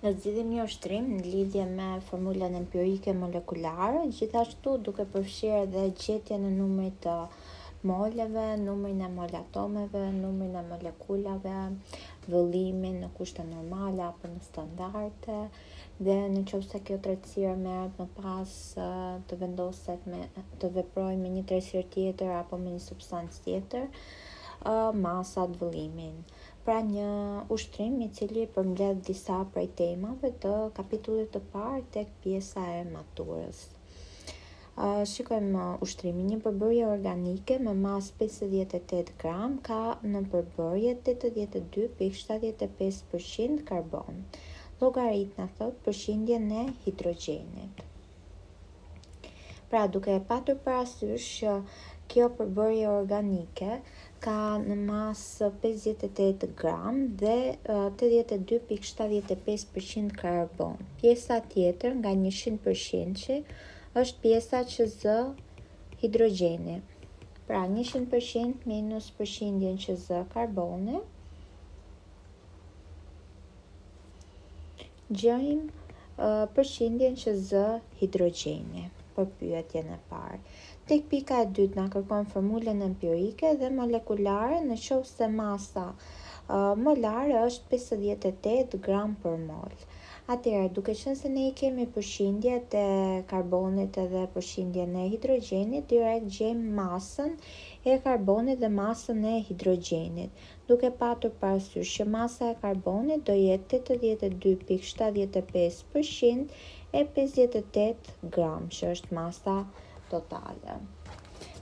Zgjidhim një ushtrim në lidhje me formulën empirike molekulare, gjithashtu duke përfshirë edhe gjetjen e numrit të moleve, numrin e molatomeve, numrin e molekulave, vëllimin në kushte normale apo në standarte dhe në qoftë se kjo tretësirë merret më pas të vendoset të veprojë me një tretësirë tjetër apo me një substancë tjetër masat vëllimin Pra një ushtrim i cili përmbledh disa prej temave të kapitullit të parë tek pjesa e maturës. Shikojmë ushtrimin. Një përbërje organike me masë 58 gram ka në përbërje 82,75% karbon. Logarit na thotë përqindjen e hidrogjenit. Pra, duke e patur parasysh që kjo përbërje organike ka në masë 58 gram dhe 82.75% karbon. Pjesa tjetër nga 100% është pjesa që zë hidrogjeni. Pra, 100% minus përqindjen që zë karboni, Gjejmë përqindjen që zë hidrogjeni për pyetjen e parë. Tek pika e dytë na kërkon formulën empirike dhe molekulare në qoftë se masa molare është 58 gram për mol. Atëherë, duke qenë se ne i kemi përqindjet e karbonit edhe përqindjen e hidrogjenit, direkt gjejmë masën e karbonit dhe masën e hidrogjenit. duke patur parasysh që masa e karbonit do jetë tetëdhjetë e dy pikë shtatëdhjetë e pesë për qind e pesëdhjetë e tetë gramë, që është masa totale.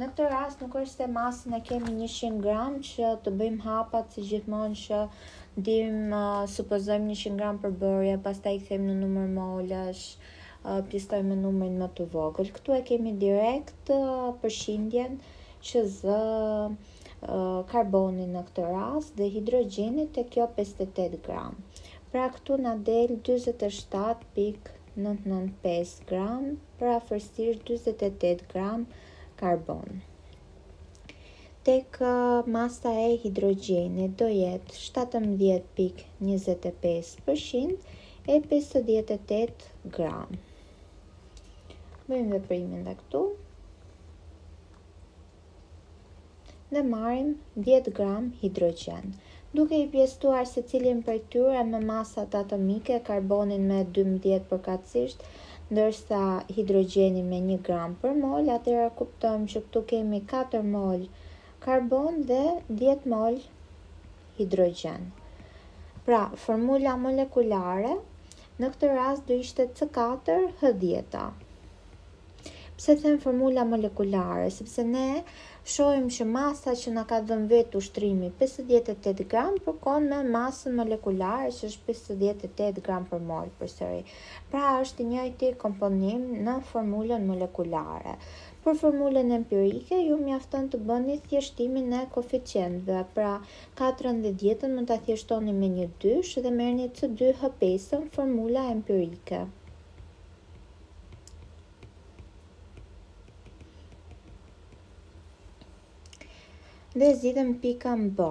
Në këtë rast nuk është se masën e kemi njëqind gramë që të bëjmë hapat si gjithmonë që dim supozojmë njëqind gramë përbërje, pastaj i kthejmë në numër molesh, pjestojmë me numrin më të vogël. Këtu e kemi direkt përqindjen që zë karboni në këtë rast dhe hidrogjeni tek kjo pesëdhjetë e tetë gram. Pra këtu na del dyzet e shtatë pikë nëntë nëntë pesë gram pra afërsisht dyzet e tetë gram karbon. Tek masa e hidrogjenit do jetë shtatëmbëdhjetë pikë njëzet e pesë përqind e pesëdhjetë e tetë gram. Bëjmë veprimin dhe këtu. Dhe marrim dhjetë gram hidrogjen. Duke i pjesëtuar secilin prej tyre me masat atomike, karbonin me dymbëdhjetë përkatësisht, ndërsa hidrogjenin me një gram për mol, atëherë kuptojmë që këtu kemi katër mol karbon dhe dhjetë mol hidrogjen. Pra, formula molekulare në këtë rast do ishte C katër H dhjetë. Pse them formula molekulare? Sepse ne shohim që masa që na ka dhënë vetë ushtrimi 58 gram përkon me masën molekulare që është 58 gram për mol përsëri. Pra është i njëjti komponim në formulën molekulare. Për formulën empirike ju mjafton të bëni thjeshtimin e koeficientëve, pra 4-ën dhe 10-ën mund ta thjeshtoni me një dysh dhe merrni C2H5 formula empirike. Dhe zgjidhëm pikën B.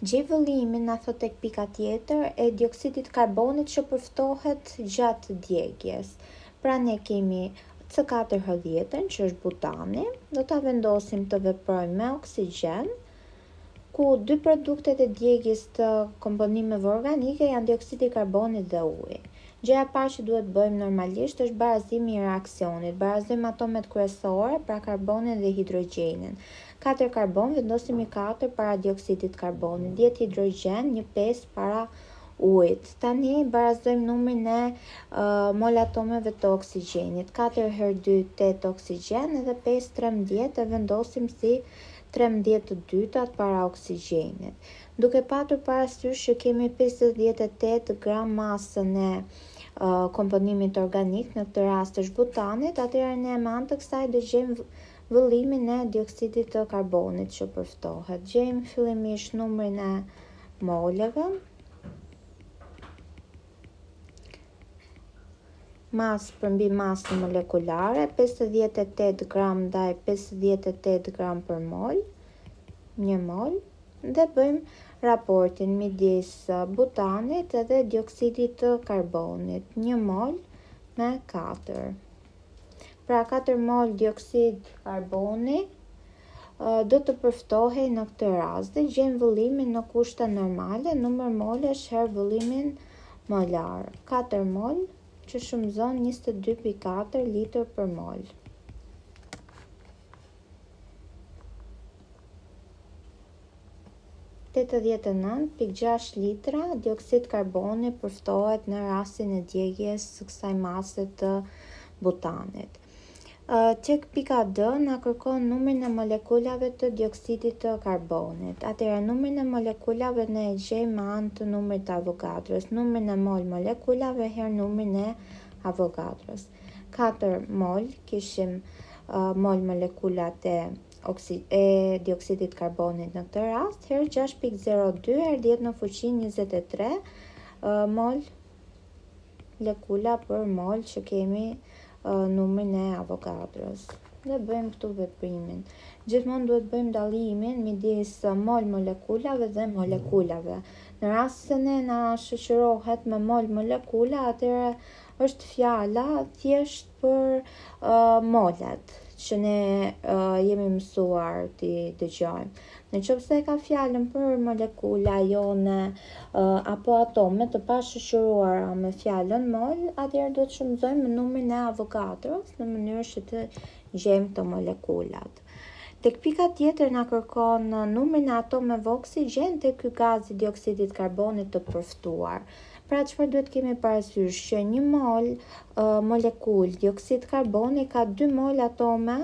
Gjej vëllimin na thotë tek pika tjetër e dioksidit të karbonit që përftohet gjatë djegjes. Pra ne kemi C4H10-ën që është butani, do ta vendosim të veprojë me oksigjen ku dy produktet e djegies së komponimeve organike janë dioksidi i karbonit dhe uji. Gjëja e parë që duhet të bëjmë normalisht është barazimi i reaksionit. Barazojmë atomet kryesore, pra karbonin dhe hidrogjenin. Katër karbon, vendosim një katër para dioksidit të karbonit, dhjetë hidrogjen, një pesë para ujit. Tani barazojmë numrin e mol atomeve të oksigjenit. Katër herë dy, tetë oksigjen dhe pesë, trembëdhjetë e vendosim si trembëdhjetë të dytat para oksigjenit. Duke patur parasysh që kemi pesëdhjetë e tetë gram masën e komponimit organik, në këtë rast e butanit, atëherë ne me anë të kësaj do gjejmë vëllimin e dioksidit të karbonit që përftohet. Gjejmë fillimisht numrin e moleve. Masë përmbi masë molekulare, 58 gram daj 58 gram për mol, një mol, dhe bëjmë raportin midis uh, butanit dhe dioksidit të karbonit, një mol me 4. Pra 4 mol dioksid karboni do të përftohej në këtë rast dhe gjejmë vëllimin në kushte normale, numër molesh herë vëllimin molar, 4 mol, që shumëzon 22.4 litër për mol. 89.6 litra dioksid karboni përftohet në rastin e djegjes së kësaj mase të butanit. Tek pika D na kërkon numrin e molekulave të dioksidit të karbonit. Atëherë numrin e molekulave ne e gjejmë me anë të numrit të Avogadros, numrin e mol molekulave herë numrin e Avogadros. 4 mol kishim uh, mol molekulat e e dioksidit të karbonit në këtë rast, herë 6.02 herë 10 në fuqi 23 uh, mol Lekula për mol që kemi uh, numrin e Avogadros dhe bëjmë këtu veprimin. Gjithmonë duhet të bëjmë dallimin midis mol molekulave dhe molekulave. Në rast se ne na shoqërohet me mol molekula, atëherë është fjala thjesht për molet që ne jemi mësuar t'i dëgjojmë. Në qoftë se ka fjalën për molekula, jone, apo atome të pashoqëruara me fjalën mol, atëherë duhet të shumëzojmë me numrin e Avogadros në mënyrë që të gjejmë te molekulat. Tek pika tjetër na kërkon numrin e atomeve oksigjen tek ky gaz i dioksidit të karbonit të përftuar. Pra çfarë duhet të kemi parasysh që një mol molekulë dioksid karboni ka 2 mol atome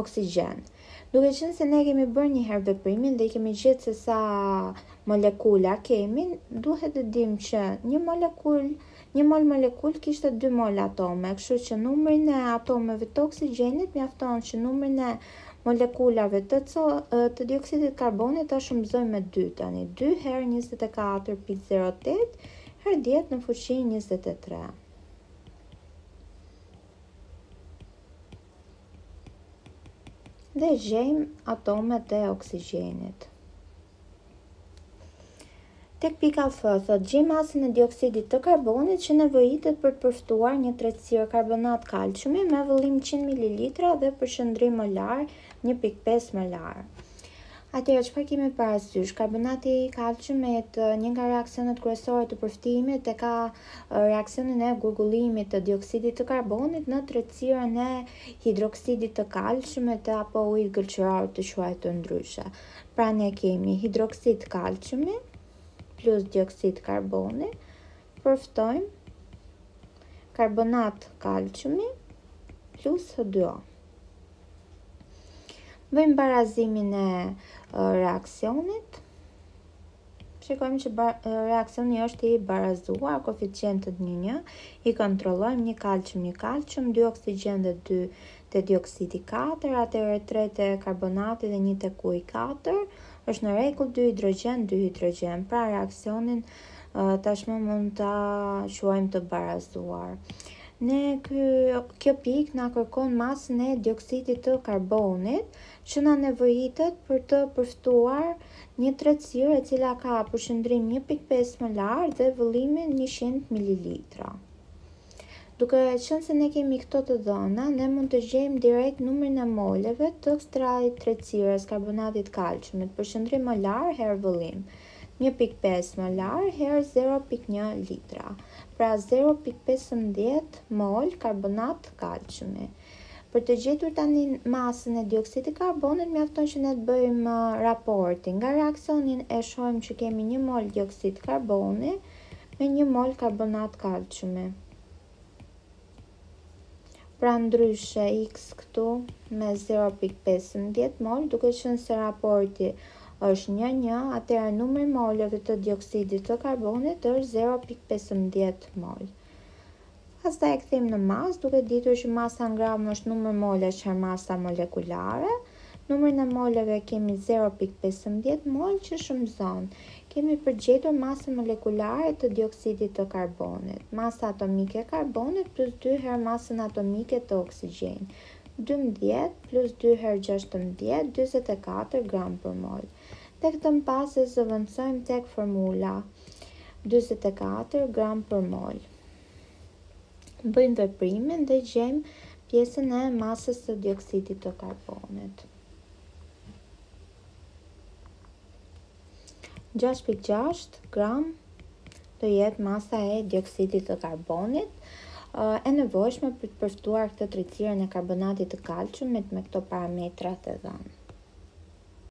oksigjen. Duke qenë se ne e kemi bërë një herë veprimin dhe i kemi gjetë se sa molekula kemi, duhet të dimë që një molekulë Një mol molekulë kishte dy mol atome, kështu që numrin e atomeve të oksigjenit mjafton që numrin e molekulave të të dioksidit të karbonit ta shumëzojmë me dy, tani dy herë njëzet e katër pikë zero tetë herë dhjetë në fuqi njëzet e tre. Dhe gjejmë atomet e oksigjenit. Tek pika F, thotë, gjej masën e dioksidit të karbonit që nevojitet për të përftuar një tretësirë karbonat kalciumi me vëllim 100 mililitra dhe përqëndrim molar 1.5 molar. Atëherë, çfarë kemi parasysh? Karbonati i kalciumit, një nga reaksionet kryesore të përftimit e ka reaksionin e gurgullimit të dioksidit të karbonit në tretësirën e hidroksidit të kalciumit apo ujit gëlqëror të quajtur ndryshe. Pra ne kemi hidroksid kalciumi plus dioksid karboni, përftojmë karbonat kalciumi plus H2O. Bëjmë barazimin e reaksionit. Shikojmë që reaksioni është i barazuar, koeficientët një një, i kontrollojmë një kalcium një kalcium, dy oksigjen dhe dy te dioksidi 4, atëherë tre te karbonati dhe një te uji 4, është në rregull dy hidrogjen, dy hidrogjen. Pra reaksionin tashmë mund ta quajmë të barazuar. Ne ky, kjo pikë na kërkon masën e dioksidit të karbonit, që na nevojitet për të përftuar një tretësirë e cila ka përqëndrim një pikë pesë molar dhe vëllimin njëqind mililitra. Duke qenë se ne kemi këto të dhëna, ne mund të gjejmë direkt numrin e moleve të kësaj tretësirës karbonatit të kalciumit, përqëndrim molar herë vëllim, një pikë pesë molar herë zero pikë një litra, pra zero pikë pesëmbëdhjetë mol karbonat kalciumi. Për të gjetur tani masën e dioksidit karbonit mjafton që ne të bëjmë raportin. Nga reaksioni e shohim që kemi një mol dioksid karboni me një mol karbonat kalciumi. Pra ndryshe x këtu me 0.15 mol, duke qenë se raporti është 1-1, atëherë numri i moleve të dioksidit të karbonit është 0.15 mol. Pastaj e kthejmë në masë, duke ditur që masa në gramë është numër molesh herë masa molekulare. Numrin e moleve kemi zero pikë pesëmbëdhjetë mol që shumëzon. Kemi për të gjetur masën molekulare të dioksidit të karbonit. Masa atomike e karbonit plus dy herë masën atomike të oksigjenit. Dymbëdhjetë plus dy herë gjashtëmbëdhjetë, dyzet e katër gramë për mol. Dhe këtë më pas e zëvendësojmë tek formula, dyzet e katër gramë për mol. bëjmë veprimin dhe gjejmë pjesën e masës së dioksidit të karbonit. 6.6 gram do jetë masa e dioksidit të karbonit e nevojshme për të përftuar këtë tretësirën e karbonatit të kalciumit me këto parametrat e dhënë.